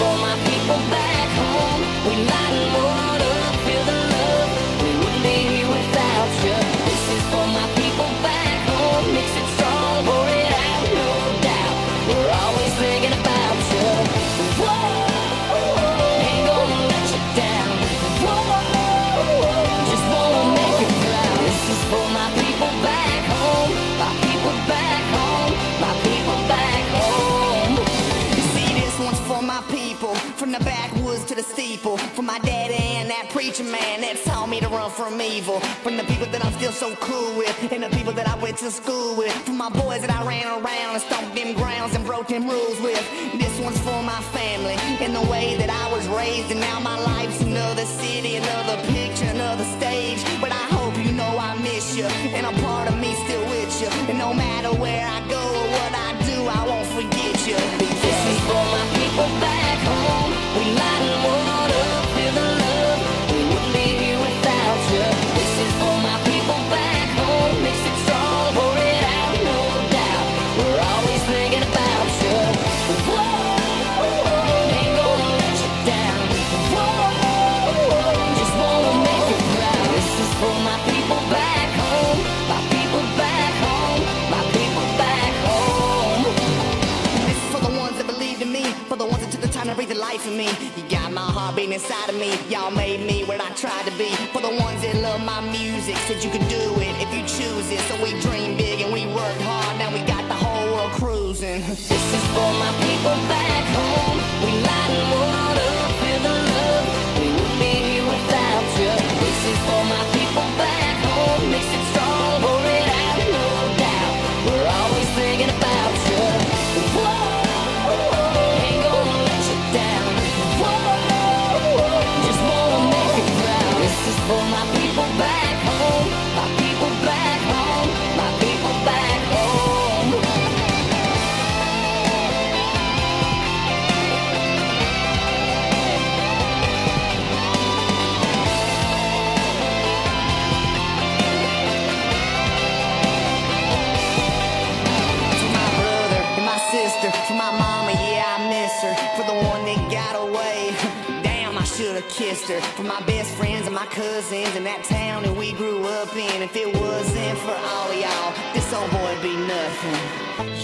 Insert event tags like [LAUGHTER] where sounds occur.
for my people back home. We light more. the steeple. From my daddy and that preacher man that taught me to run from evil. From the people that I'm still so cool with And the people that I went to school with. From my boys that I ran around and stomped them grounds and broke them rules with. This one's for my family and the way that I was raised. And now my life's another city, another picture, another state all been inside of me. Y'all made me what I tried to be. For the ones that love my music, said you can do it if you choose it. So we dream big and we work hard. Now we got the whole world cruising. [LAUGHS] This is for my people. should've kissed her. For my best friends and my cousins in that town that we grew up in. If it wasn't for all y'all, this old boy'd be nothing.